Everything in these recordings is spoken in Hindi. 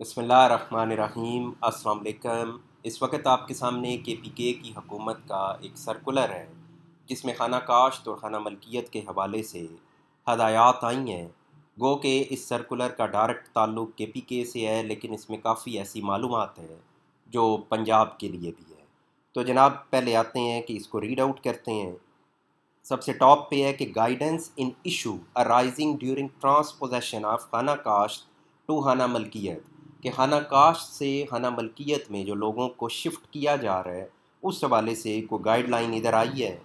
बसमीम अस्सलाम इस वक्त आपके सामने के पी के की हकूमत का एक सर्कुलर है, जिसमें खाना काश्त और खाना मलकियत के हवाले से हदायत आई हैं। गो के इस सर्कुलर का डायरेक्ट ताल्लुक़ के पी के से है, लेकिन इसमें काफ़ी ऐसी मालूम है, जो पंजाब के लिए भी है। तो जनाब, पहले आते हैं कि इसको रीड आउट करते हैं। सबसे टॉप पे है कि guidance in issue arising during transposition of खाना काश्त टू खाना मलकियत। कि खाना काश से खाना मलकियत में जो लोगों को शिफ्ट किया जा रहा है, उस हवाले से कोई गाइडलाइन इधर आई है।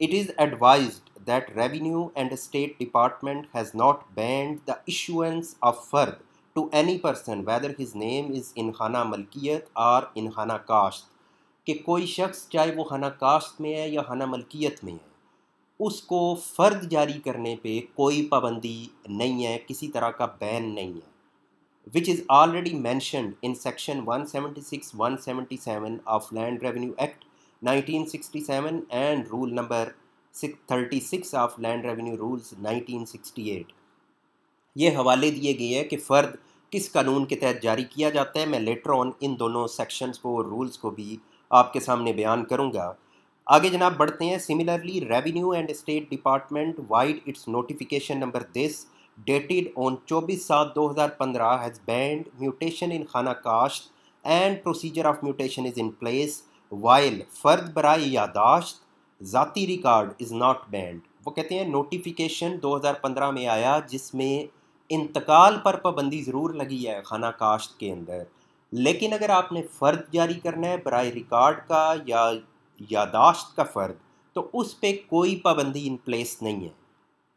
It is advise that revenue and state department has not banned the issuance of फर्द to any person whether his name is in खाना मलकियत और इन खाना काश्त कि कोई शख्स, चाहे वो खाना काश्त में है या खाना मलकियत में है, उसको फ़र्द जारी करने पे कोई पाबंदी नहीं है, किसी तरह का बैन नहीं है। Which is already mentioned in section 176 177 of land revenue act 1967 and rule number 36 of land revenue rules 1968 ये हवाले दिए गए हैं कि फ़र्द किस कानून के तहत जारी किया जाता है। मैं लेटर ऑन इन दोनों सेक्शंस को और रूल्स को भी आपके सामने बयान करूँगा। आगे जनाब बढ़ते हैं। Similarly revenue and state department vide its notification number this dated on 24 सात 2015 has banned mutation in खाना काश्त and procedure of mutation is in place while फ़र्द बरए यादाश्त ज़ाती रिकॉर्ड इज़ नॉट बैंड वो कहते हैं नोटिफिकेशन 2015 में आया जिसमें इंतकाल पर पाबंदी ज़रूर लगी है खाना काश्त के अंदर। लेकिन अगर आपने फ़र्द जारी करना है बर रिकॉर्ड का या यादाश्त का फ़र्द तो उस पर कोई पाबंदी इन प्लेस नहीं है।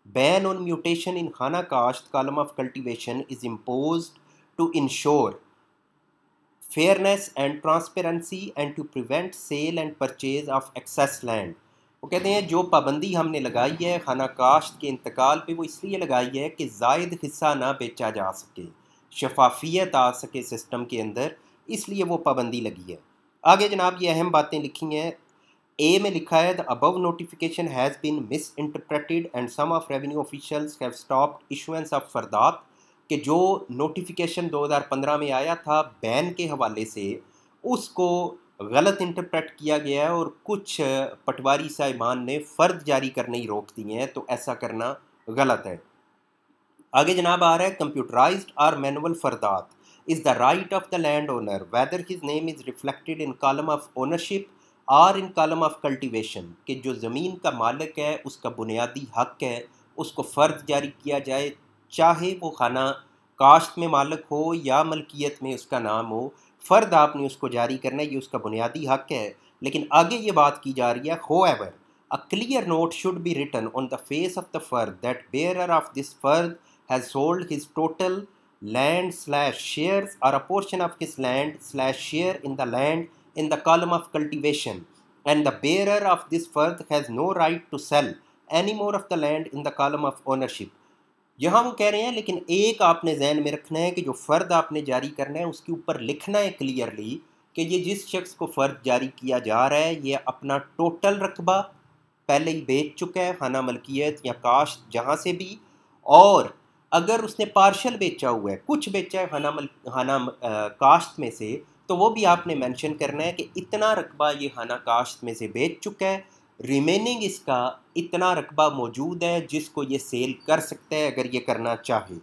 Ban on mutation in khana caste column of cultivation is imposed to ensure fairness and transparency and to prevent sale and purchase of excess land वो कहते हैं जो पाबंदी हमने लगाई है खाना काश्त के इंतकाल पे वो इसलिए लगाई है कि जायद हिस्सा ना बेचा जा सके शफाफियत आ सके सिस्टम के अंदर इसलिए वो पाबंदी लगी है आगे जनाब ये अहम बातें लिखी हैं ए में लिखा है the above notification has been misinterpreted and some of revenue officials have stopped issuance of फरदात कि जो नोटिफिकेशन 2015 में आया था बैन के हवाले से, उसको गलत इंटरप्रेट किया गया है और कुछ पटवारी साहिबान ने फ़र्द जारी करने ही रोक दिए हैं तो ऐसा करना गलत है। आगे जनाब आ रहा है कंप्यूटराइज और manual फरदात is the right of the land owner whether his name is reflected in column of ownership or in column of cultivation कि जो ज़मीन का मालिक है, उसका बुनियादी हक है, उसको फ़र्ज़ जारी किया जाए, चाहे वो खाना काश्त में मालिक हो या मलकियत में उसका नाम हो फ़र्द आपने उसको जारी करना है, ये उसका बुनियादी हक है। लेकिन आगे ये बात की जा रही है however a clear note should be written on the face of the फर्द दैट बेयर ऑफ़ दिस फर्द has sold his total land slash share और a portion of his land slash share in the land in the column of cultivation, and the bearer of this fard has no right to sell any more of the land in the column of ownership. यहाँ वो कह रहे हैं, लेकिन एक आपने जहन में रखना है कि जो फ़र्द आपने जारी करना है, उसके ऊपर लिखना है क्लियरली कि ये जिस शख्स को फ़र्द जारी किया जा रहा है, ये अपना टोटल रकबा पहले ही बेच चुका है, खाना, मलकियत या काश्त जहाँ से भी, और अगर उसने पार्शल बेचा हुआ है, कुछ बेचा है, खाना, मल, खाना काश्त में से तो वो भी आपने मेंशन करना है कि इतना रकबा ये खाना काश्त में से बेच चुका है। रिमेनिंग इसका इतना रकबा मौजूद है जिसको ये सेल कर सकता है अगर ये करना चाहे।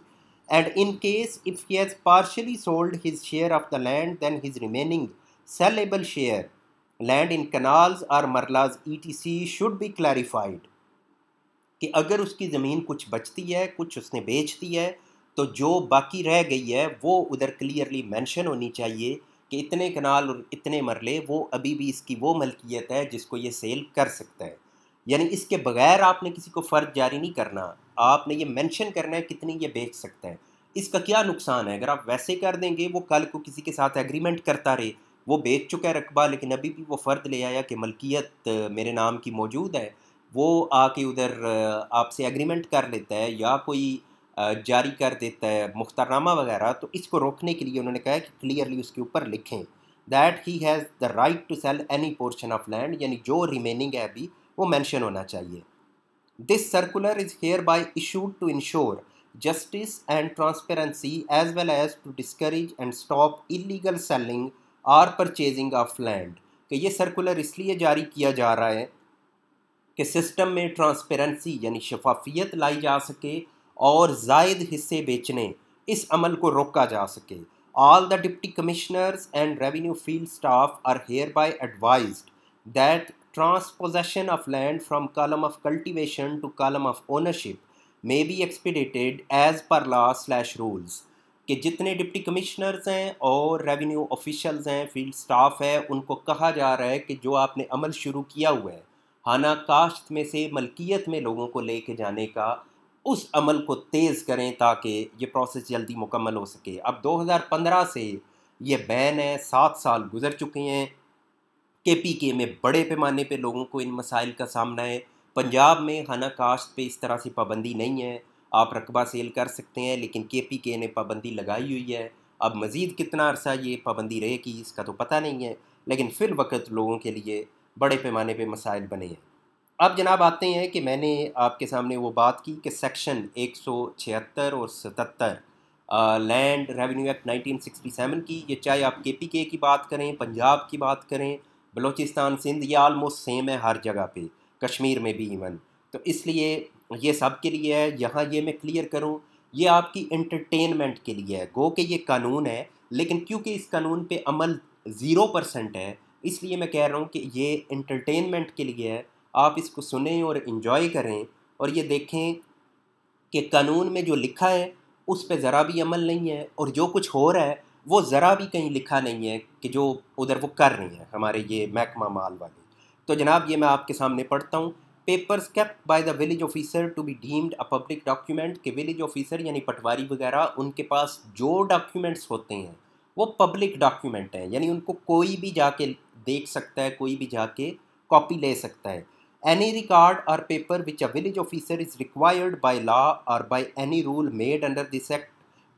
And in case if he partially sold his share of the land then his remaining saleable share land in kanals और मरलाज E T C should be clarified कि अगर उसकी ज़मीन कुछ बचती है, कुछ उसने बेच दी है तो जो बाकी रह गई है, वो उधर क्लियरली मेंशन होनी चाहिए। कि इतने कनाल और इतने मरले वो अभी भी इसकी वो मलकियत है जिसको ये सेल कर सकता है। यानी इसके बगैर आपने किसी को फ़र्ज़ जारी नहीं करना। आपने ये मेंशन करना है कितनी ये बेच सकता है। इसका क्या नुकसान है? अगर आप वैसे कर देंगे, वो कल को किसी के साथ एग्रीमेंट करता रहे, वो बेच चुका है रकबा, लेकिन अभी भी वो फ़र्द ले आया कि मलकियत, मेरे नाम की मौजूद है, वो आके उधर, आपसे एग्रीमेंट कर लेता है या कोई जारी कर देता है मुख्तरनामा वगैरह तो इसको रोकने के लिए उन्होंने कहा कि क्लियरली उसके ऊपर लिखें that he has the right to sell any portion of land यानी जो रिमेनिंग है अभी, वो मैंशन होना चाहिए। This circular is hereby issued to ensure justice and transparency as well as to discourage and stop illegal selling or purchasing of land कि ये सर्कुलर इसलिए जारी किया जा रहा है कि सिस्टम में ट्रांसपेरेंसी यानी शफाफियत लाई जा सके और जायद हिस्से बेचने इस अमल को रोका जा सके। All the deputy commissioners and revenue field staff are hereby advised that transposition of land from column of cultivation to column of ownership may be expedited as per law slash rules कि जितने डिप्टी कमिश्नर्स हैं और रेवेन्यू ऑफिशल्स हैं फ़ील्ड स्टाफ है, उनको कहा जा रहा है कि जो आपने अमल शुरू किया हुआ है हाना काश्त में से मलकियत में लोगों को लेके जाने का उस अमल को तेज़ करें ताकि ये प्रोसेस जल्दी मुकम्मल हो सके। अब 2015 से ये बैन है, सात साल गुजर चुके हैं। के पी के में बड़े पैमाने पे लोगों को इन मसाइल का सामना है। पंजाब में खाना काश्त पे इस तरह से पाबंदी नहीं है। आप रकबा सेल कर सकते हैं, लेकिन के पी के ने पाबंदी लगाई हुई है। अब मज़ीद कितना अरसा ये पाबंदी रहेगी, इसका तो पता नहीं है। लेकिन फिर वक्त लोगों के लिए बड़े पैमाने पर मसाइल बने हैं। अब जनाब आते हैं कि मैंने आपके सामने वो बात की कि सेक्शन एक सौ छिहत्तर और सतहत्तर लैंड रेवेन्यू एक्ट 1967 की, ये चाहे आप के पी के की बात करें, पंजाब की बात करें, बलूचिस्तान, सिंध, ये आलमोस्ट सेम है हर जगह पे, कश्मीर में भी इवन तो इसलिए ये सब के लिए है, यहाँ ये मैं क्लियर करूँ, ये आपकी इंटरटेनमेंट के लिए है. गो कि ये कानून है, लेकिन क्योंकि इस कानून पे अमल ज़ीरो परसेंट है, इसलिए मैं कह रहा हूँ कि ये इंटरटेनमेंट के लिए है आप इसको सुने और इन्जॉय करें और ये देखें कि कानून में जो लिखा है, उस पर ज़रा भी अमल नहीं है और जो कुछ हो रहा है, वो ज़रा भी कहीं लिखा नहीं है कि जो उधर वो कर रही हैं, हमारे ये महकमा माल वाले। तो जनाब, ये मैं आपके सामने पढ़ता हूँ। Papers kept by the village officer to be deemed a public document के विलेज ऑफिसर यानी पटवारी वगैरह, उनके पास जो डॉक्यूमेंट्स होते हैं, वो पब्लिक डॉक्यूमेंट हैं। यानी उनको कोई भी जाके देख सकता है, कोई भी जाके कॉपी ले सकता है। एनी रिकॉर्ड और paper which a village officer is required by law और by any rule made under this act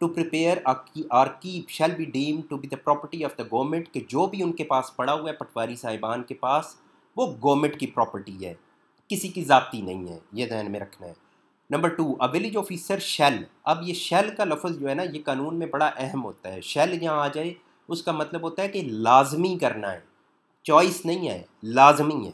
to prepare or keep shall be deem to be the property of the government कि जो भी उनके पास पड़ा हुआ है, पटवारी साहिबान के पास, वो गवर्नमेंट की प्रॉपर्टी है। किसी की ज़ाती नहीं है, ये ध्यान में रखना है। Number two a village officer shall अब ये शेल का लफ्ज़ जो है ना, ये कानून में बड़ा अहम होता है। शेल यहाँ आ जाए, उसका मतलब होता है कि लाजमी करना है। चॉइस नहीं है, लाजमी है।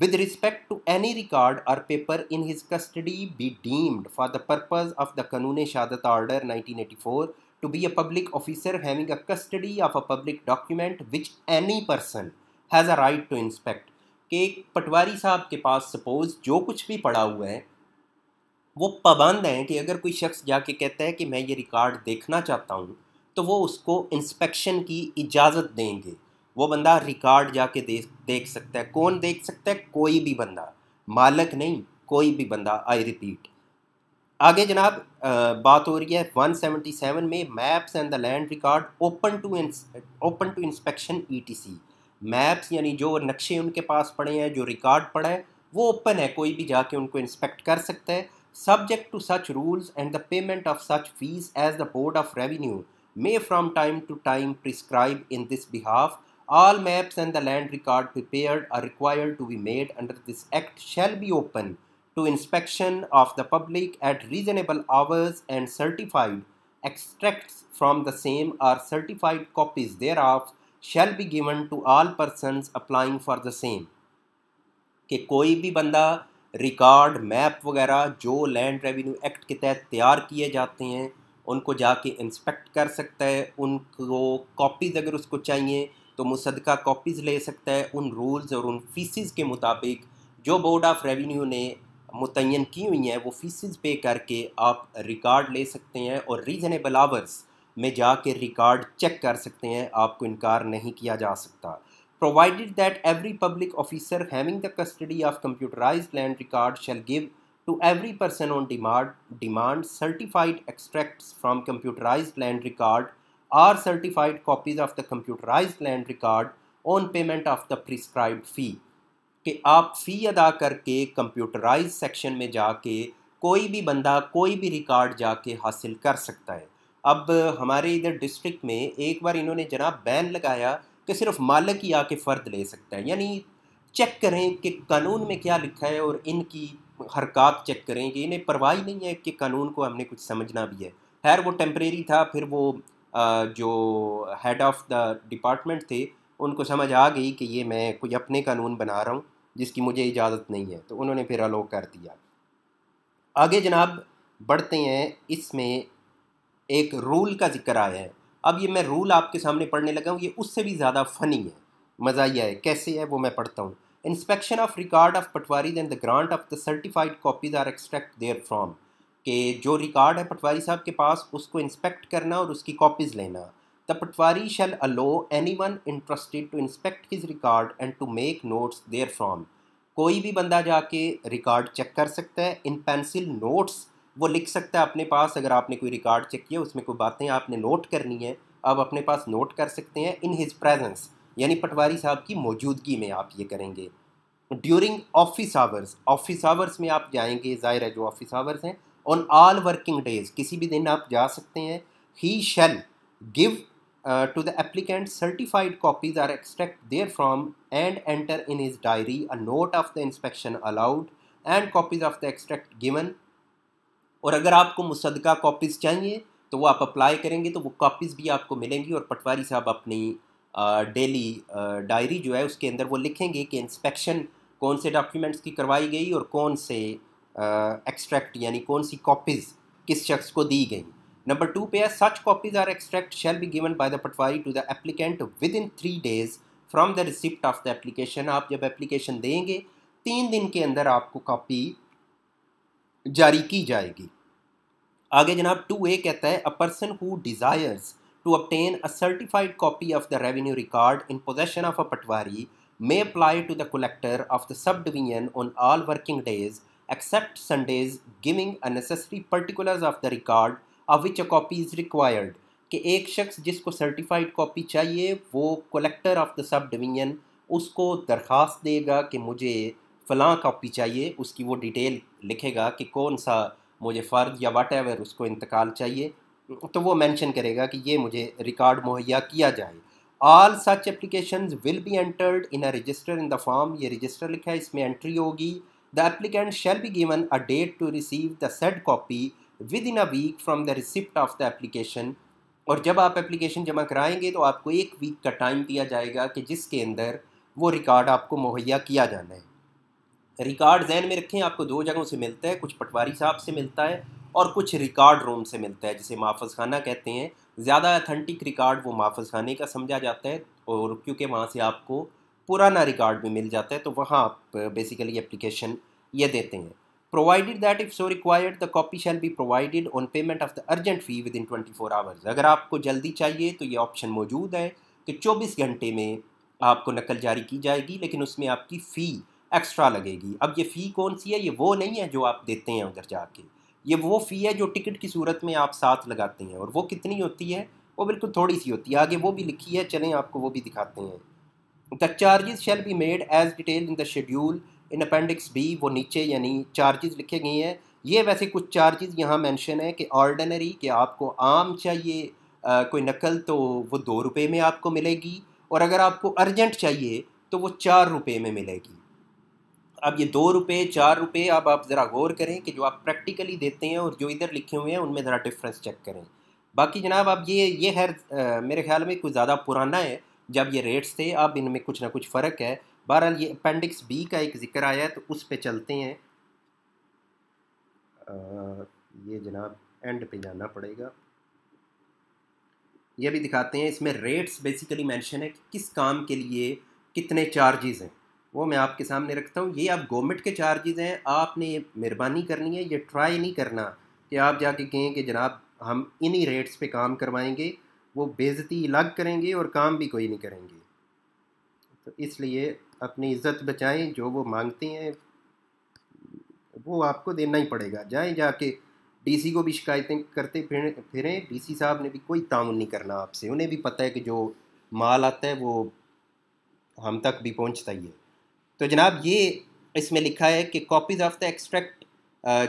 With respect to any record और paper in his custody be deemed for the purpose of the Qanun Shahadat order 1984 to be a public officer having a custody of a public document which any person has a right to inspect कि पटवारी साहब के पास सपोज़ जो कुछ भी पड़ा हुआ है, वो पाबंद हैं कि अगर कोई शख्स जाके कहता है कि मैं ये रिकॉर्ड देखना चाहता हूँ तो वो उसको इंस्पेक्शन की इजाज़त देंगे। वो बंदा रिकॉर्ड जाके देख देख सकता है। कौन देख सकता है? कोई भी बंदा। मालक नहीं, कोई भी बंदा आई रिपीट आगे जनाब बात हो रही है 177 में maps and the land record open to open to inspection ETC maps यानी जो नक्शे उनके पास पड़े हैं, जो रिकॉर्ड पड़ा है, वो ओपन है। कोई भी जाके उनको इंस्पेक्ट कर सकता है। Subject to such rules and the payment of such fees as the board of revenue may from time to time prescribe in this behalf all maps and the land record prepared are required to be made under this act shall be open to inspection of the public at reasonable hours and certified extracts from the same or certified copies thereof shall be given to all person applying for the same कि कोई भी बंदा रिकॉर्ड मैप वगैरह जो लैंड रेवेन्यू एक्ट के तहत तैयार किए जाते हैं उनको जाके इंस्पेक्ट कर सकता है उनको कॉपीज़ अगर उसको चाहिए तो मुसदका कॉपीज़ ले सकता है उन रूल्स और उन फीसिस के मुताबिक जो बोर्ड ऑफ़ रेवेन्यू ने मुतन की हुई हैं, वो फीसिस पे करके आप रिकॉर्ड ले सकते हैं और रीज़नेबल आवर्स में जाके रिकॉर्ड चेक कर सकते हैं, आपको इनकार नहीं किया जा सकता। Provided that every public officer having the custody of computerize land record shall give to every person on demand demand certified extracts from computerize land record or certified copies of the computerize land record on payment of the prescribed fee कि आप फ़ी अदा करके कंप्यूटराइज सेक्शन में जाके कोई भी बंदा, कोई भी रिकॉर्ड जाके हासिल कर सकता है। अब हमारे इधर डिस्ट्रिक्ट में एक बार इन्होंने जनाब बैन लगाया कि सिर्फ़ मालिक ही आके फ़र्द ले सकता है। यानी चेक करें कि कानून में क्या लिखा है और इनकी हरकत चेक करें कि इन्हें परवाह नहीं है कि कानून को हमने कुछ समझना भी है। खैर, वो टेम्परेरी था, फिर वो जो हेड ऑफ़ द डिपार्टमेंट थे, उनको समझ आ गई कि ये मैं कोई अपने कानून बना रहा हूँ, जिसकी मुझे इजाज़त नहीं है तो उन्होंने फिर अलो कर दिया। आगे जनाब, बढ़ते हैं, इसमें एक रूल का ज़िक्र आया है। अब ये मैं रूल आपके सामने पढ़ने लगा हूँ, ये उससे भी ज़्यादा फ़नी है मज़ा यह है, कैसे है वो मैं पढ़ता हूँ। Inspection of record of patwari then the grant of the certified copies or extract therefrom कि जो रिकॉर्ड है पटवारी साहब के पास, उसको इंस्पेक्ट करना और उसकी कॉपीज़ लेना। The patwari shall allow any one interested to inspect his record and to make notes therefrom कोई भी बंदा जाके रिकॉर्ड चेक कर सकता है इन पेंसिल नोट्स वो लिख सकता है अपने पास, अगर आपने कोई रिकॉर्ड चेक किया, उसमें कोई बातें आपने नोट करनी है आप अपने पास नोट कर सकते हैं इन हिज प्रेजेंस यानी पटवारी साहब की मौजूदगी में आप ये करेंगे। During office hours office hours में आप जाएँगे, ज़ाहिर है जो ऑफ़िस आवर्स हैं ऑन ऑल वर्किंग डेज़ किसी भी दिन आप जा सकते हैं। He shall give to the applicant certified copies or extract therefrom and enter in his diary a note of the inspection allowed and copies of the extract given और अगर आपको मुसदका कॉपीज़ चाहिए तो वो आप अप्लाई करेंगे तो वो कॉपीज़ भी आपको मिलेंगी और पटवारी साहब अपनी डेली डायरी जो है उसके अंदर वो लिखेंगे कि इंस्पेक्शन कौन से डॉक्यूमेंट्स की करवाई गई और कौन से एक्सट्रैक्ट यानी कौन सी कॉपीज़ किस शख्स को दी गई? नंबर टू पे है such copies or extract shall be given by the patwari to the applicant within three days from the receipt of the application आप जब एप्लीकेशन देंगे, तीन दिन के अंदर आपको कॉपी जारी की जाएगी। आगे जनाब टू ए कहता है a person who desires to obtain a certified copy of the revenue record in possession of a patwari may apply to the collector of the subdivision on all working days except Sundays, giving a necessary particulars of the record, of which a copy is required. कि एक शख्स जिसको सर्टिफाइड कॉपी चाहिए, वो collector of the sub division उसको दरख्वास्त देगा कि मुझे फ़लाँ कॉपी चाहिए, उसकी वो डिटेल लिखेगा कि कौन सा मुझे फ़र्द या वट एवर उसको इंतकाल चाहिए। तो वो मेंशन करेगा कि ये मुझे रिकॉर्ड मुहैया किया जाए। All such application will be entered in a register in the form ये रजिस्टर लिखा है, इसमें एंट्री होगी। Applicant shall be given a date to receive the said copy within a week from the receipt of the application और जब आप एप्लीकेशन जमा कराएँगे तो आपको एक वीक का टाइम दिया जाएगा कि जिसके अंदर वो रिकॉर्ड आपको मुहैया किया जाना है। रिकॉर्ड जहन में रखें, आपको दो जगहों से मिलता है, कुछ पटवारी साहब से मिलता है और कुछ रिकॉर्ड रूम से मिलता है, जिसे माफज खाना कहते हैं। ज़्यादा अथेंटिक रिकॉर्ड वो माफज खाने का समझा जाता है और क्योंकि वहाँ से आपको पुराना रिकॉर्ड भी मिल जाता है तो वहाँ आप बेसिकली एप्लीकेशन ये देते हैं। Provided that if so required the copy shall be provided on payment of the urgent fee within twenty four hours अगर आपको जल्दी चाहिए तो ये ऑप्शन मौजूद है कि चौबीस घंटे में आपको नकल जारी की जाएगी, लेकिन उसमें आपकी फ़ी एक्स्ट्रा लगेगी। अब ये फ़ी कौन सी है? ये वो नहीं है जो आप देते हैं उधर जाके। ये वो फ़ी है जो टिकट की सूरत में आप साथ लगाते हैं, और वो कितनी होती है? वो बिल्कुल थोड़ी सी होती है। आगे वो भी लिखी है, चलें आपको वो भी दिखाते हैं। The charges shall be made as detail in the schedule in appendix B वो नीचे यानी चार्जेस लिखे गए हैं। ये वैसे कुछ चार्जेस यहाँ मेंशन है कि ऑर्डनरी कि आपको आम चाहिए आ, कोई नकल तो वो दो रुपये में आपको मिलेगी और अगर आपको अर्जेंट चाहिए तो वो चार रुपये में मिलेगी। अब ये दो रुपये चार रुपये अब आप ज़रा गौर करें कि जो आप प्रैक्टिकली देते हैं और जो इधर लिखे हुए हैं उनमें ज़रा डिफरेंस चेक करें। बाकी जनाब अब ये ये खैर मेरे ख्याल में कुछ ज़्यादा पुराना है जब ये रेट्स थे अब इनमें कुछ ना कुछ फ़र्क है। बहरहाल ये अपेंडिक्स बी का एक ज़िक्र आया है तो उस पर चलते हैं। आ, ये जनाब एंड पे जाना पड़ेगा। ये भी दिखाते हैं इसमें रेट्स बेसिकली मेंशन है कि किस काम के लिए कितने चार्जेस हैं। वो मैं आपके सामने रखता हूँ ये आप गवर्नमेंट के चार्जेज़ हैं आपने मेहरबानी करनी है ये ट्राई नहीं करना कि आप जाके कहें कि जनाब हम इन्हीं रेट्स पे काम करवाएँगे। वो बेज़ती अलग करेंगे और काम भी कोई नहीं करेंगे। तो इसलिए अपनी इज़्ज़त बचाएँ, जो वो मांगते हैं, वो आपको देना ही पड़ेगा। जाएँ जाके डीसी को भी शिकायतें करते फिर, फिरें। डीसी साहब ने भी कोई ताउन नहीं करना आपसे। उन्हें भी पता है कि जो माल आता है, वो हम तक भी पहुँचता ही है। तो जनाब, ये इसमें लिखा है कि copies of the extract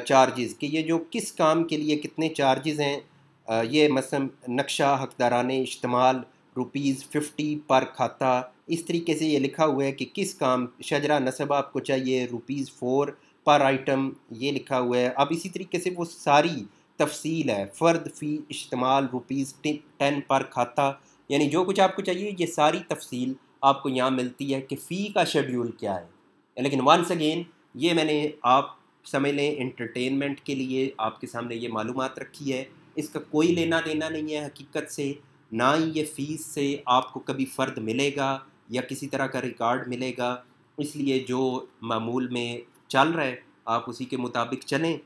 charges कि ये जो किस काम के लिए कितने चार्जेस हैं ये मसम नक्शा हकदारान इज्तमाल रुपीज़ फ़िफ्टी पर खाता। इस तरीके से ये लिखा हुआ है कि किस काम, शजरा नसब आपको चाहिए रुपीज़ फ़ोर पर आइटम, ये लिखा हुआ है। अब इसी तरीके से वो सारी तफसील है। फ़र्द फ़ी इस्तेमाल रुपीज़ टेन पर खाता। यानी जो कुछ आपको चाहिए, ये सारी तफसील आपको यहाँ मिलती है कि फ़ी का शेड्यूल क्या है। लेकिन वंस अगेन ये मैंने आप समझ लें इंटरटेनमेंट के लिए आपके सामने ये मालूम रखी है। इसका कोई लेना देना नहीं है हकीकत से ना ही ये फ़ीस से आपको कभी फ़र्द मिलेगा या किसी तरह का रिकॉर्ड मिलेगा। इसलिए जो मामूल में चल रहा है आप उसी के मुताबिक चलें।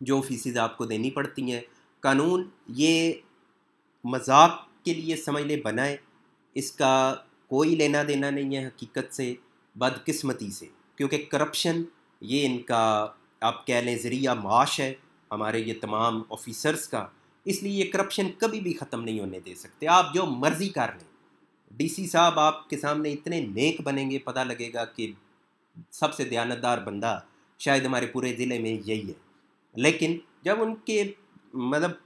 जो फीसिस आपको देनी पड़ती हैं। कानून ये मज़ाक के लिए समझ ले बनाए। इसका कोई लेना देना नहीं है हकीकत से बदकिस्मती से। क्योंकि करप्शन ये इनका आप कह लें ज़रिया माश है। हमारे ये तमाम ऑफिसर्स का, इसलिए ये करप्शन कभी भी ख़त्म नहीं होने दे सकते। आप जो मर्ज़ी कर लें। डीसी साहब आपके सामने इतने नेक बनेंगे, पता लगेगा कि सबसे दयानतदार बंदा शायद हमारे पूरे ज़िले में यही है। लेकिन जब उनके मतलब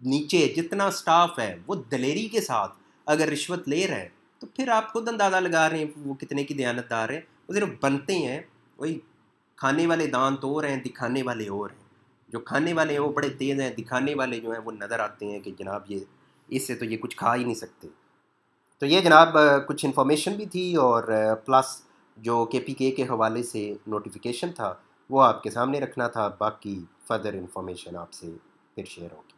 नीचे जितना स्टाफ है, वो दलेरी के साथ अगर रिश्वत ले रहे हैं तो फिर आप खुद अंदाज़ा लगा रहे हैं वो कितने की दयानतदार है। वो सिर्फ़ बनते हैं, वही खाने वाले दांत और हैं, दिखाने वाले और हैं। जो खाने वाले हैं वो बड़े तेज़ हैं, दिखाने वाले जो हैं वो नज़र आते हैं कि जनाब ये, इससे तो ये कुछ खा ही नहीं सकते। तो ये जनाब कुछ इन्फॉर्मेशन भी थी और प्लस जो के पी के के हवाले से नोटिफिकेशन था, वो आपके सामने रखना था। बाकी फर्दर इन्फॉर्मेशन आपसे फिर शेयर होगी।